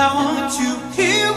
I want you here.